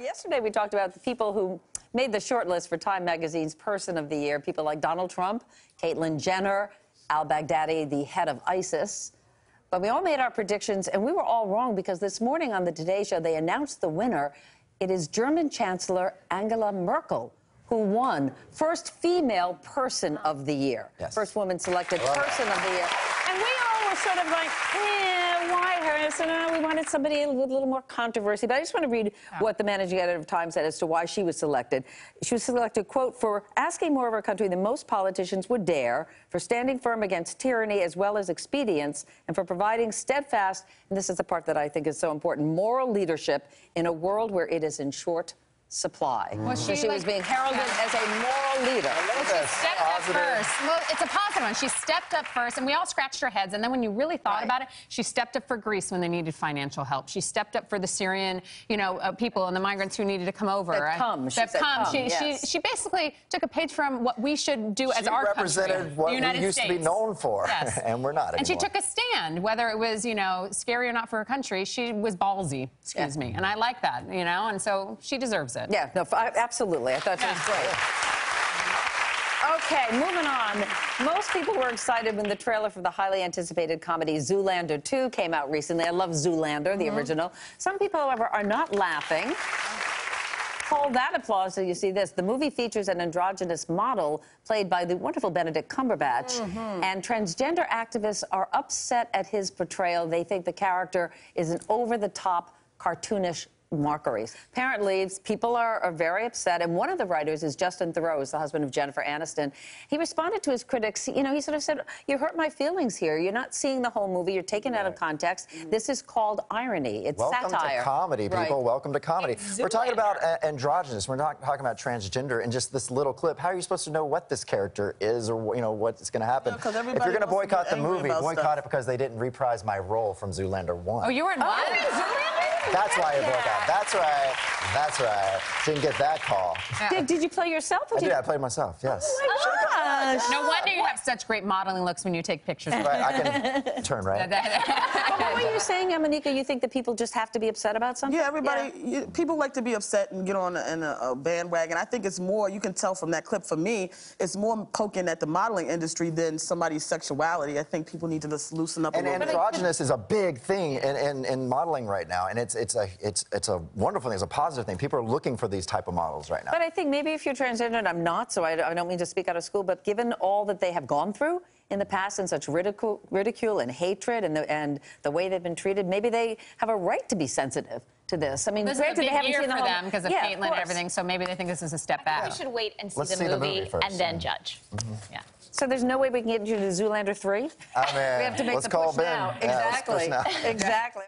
Yesterday, we talked about the people who made the shortlist for Time Magazine's Person of the Year. People like Donald Trump, Caitlyn Jenner, al Baghdadi, the head of ISIS. But we all made our predictions, and we were all wrong because this morning on the Today Show, they announced the winner. It is German Chancellor Angela Merkel, who won First Female Person of the Year. Yes. First woman selected Person of the Year. And we all were sort of like, eh, why? And so no, we wanted somebody with a little more controversy. But I just want to read what the managing editor of Time said as to why she was selected. She was selected, quote, for asking more of our country than most politicians would dare, for standing firm against tyranny as well as expedience, and for providing steadfast, and this is the part that I think is so important, moral leadership in a world where it is in short supply. Was So she, she was being heralded as a moral leader. Well, she stepped Positive. up first. Well, it's a positive one. She stepped up first, and we all scratched our heads. And then when you really thought Right. about it, she stepped up for Greece when they needed financial help. She stepped up for the Syrian, you know, uh, people and the migrants who needed to come over. That Uh, come. She That said come. come, She, yes. she, she basically took a page from what we should do as our represented country, what the United we used States. to be known for, Yes. and we're not Anymore. And she took a stand, whether it was, you know, scary or not for her country. She was ballsy, excuse Yeah. me. And I like that, you know, and so she deserves it. Yeah, no, absolutely. I thought she was great. Okay, moving on. Most people were excited when the trailer for the highly anticipated comedy Zoolander 2 came out recently. I love Zoolander, the mm-hmm. original. Some people, however, are not laughing. Hold that applause till you see this. The movie features an androgynous model played by the wonderful Benedict Cumberbatch. Mm-hmm. And transgender activists are upset at his portrayal. They think the character is an over the top, cartoonish mockery. Apparently, it's- people are, are very upset. And one of the writers is Justin Theroux, the husband of Jennifer Aniston. He responded to his critics. You know, he sort of said, You hurt my feelings here. You're not seeing the whole movie, you're taking it out of context. This is called irony. It's Welcome satire. to comedy, people. Right. Welcome to comedy. We're talking about uh, androgynous. We're not talking about transgender. in just this little clip, how are you supposed to know what this character is or you know what's going to happen? No, 'cause if you're going to boycott the movie, boycott stuff. it because they didn't reprise my role from Zoolander 1. Oh, you were in what? That's why I boycott. That's right. That's right. Didn't get that call. Did, did you play yourself? Or I did. I played myself. Yes. Oh, oh Gosh. No wonder you have such great modeling looks when you take pictures. Right. I can turn right. But what were you saying, Yamaneika? You think that people just have to be upset about something? Yeah, everybody, You, people like to be upset and get on a, in a, a bandwagon. I think it's more, you can tell from that clip for me, it's more poking at the modeling industry than somebody's sexuality. I think people need to just loosen up And a little bit. androgynous is a big thing in, in, in modeling right now, and it's it's a it's it's a wonderful thing. It's a positive thing. People are looking for these type of models right now. But I think maybe if you're transgender, and I'm not, so I, I don't mean to speak out of school, but given all that they have gone through in the past and such ridicule, ridicule and hatred and the, and the way they've been treated, maybe they have a right to be sensitive to this. I mean, This is a granted, big they haven't year seen the for whole- them because of yeah, Caitlyn and everything, so maybe they think this is a step back. We should wait and see Let's the see the movie, movie first, and then yeah. judge. Mm-hmm. Yeah. So there's no way we can get you to Zoolander 3? I mean, we have to make let's the call push Ben. now. Yeah, let's push exactly. now. exactly.